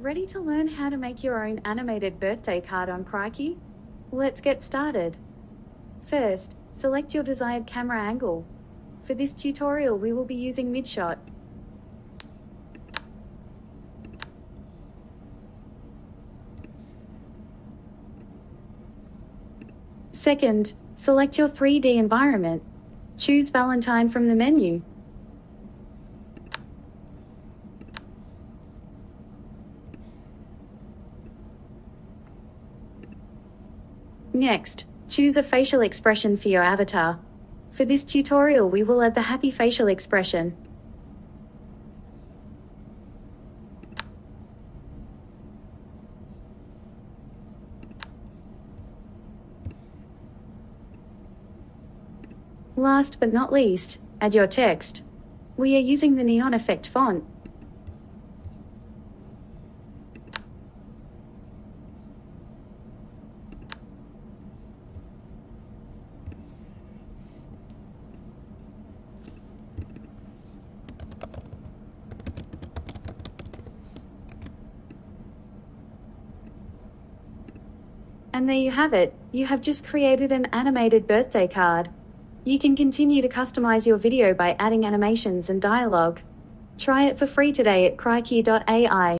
Ready to learn how to make your own animated birthday card on Krikey? Let's get started. First, select your desired camera angle. For this tutorial we will be using mid-shot. Second, select your 3D environment. Choose Valentine from the menu. Next, choose a facial expression for your avatar. For this tutorial we will add the happy facial expression. Last but not least, add your text. We are using the neon effect font. And there you have it, you have just created an animated birthday card. You can continue to customize your video by adding animations and dialogue. Try it for free today at krikey.ai.